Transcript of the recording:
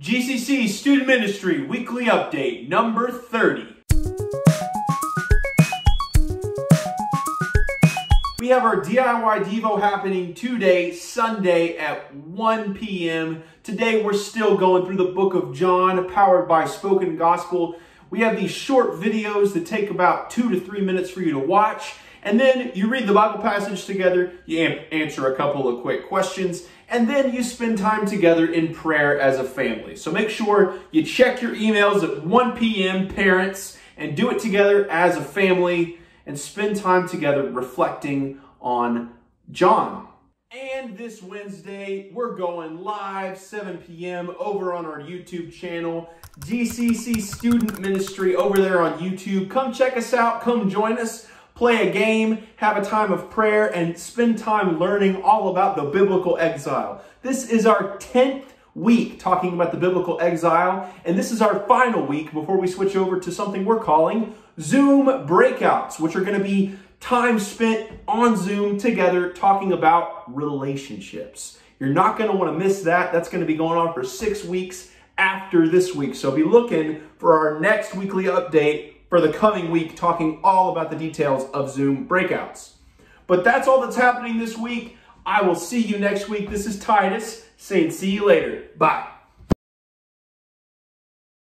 GCC Student Ministry Weekly Update number 30. We have our DIY Devo happening today, Sunday at 1 p.m. Today we're still going through the book of John, powered by Spoken Gospel. We have these short videos that take about two to three minutes for you to watch. And then you read the Bible passage together, you answer a couple of quick questions, and then you spend time together in prayer as a family. So make sure you check your emails at 1 p.m., parents, and do it together as a family and spend time together reflecting on John. And this Wednesday, we're going live 7 p.m. over on our YouTube channel, GCC Student Ministry over there on YouTube. Come check us out. Come join us play a game, have a time of prayer, and spend time learning all about the biblical exile. This is our 10th week talking about the biblical exile, and this is our final week before we switch over to something we're calling Zoom breakouts, which are going to be time spent on Zoom together talking about relationships. You're not going to want to miss that. That's going to be going on for six weeks after this week. So be looking for our next weekly update for the coming week, talking all about the details of Zoom breakouts. But that's all that's happening this week. I will see you next week. This is Titus saying see you later. Bye.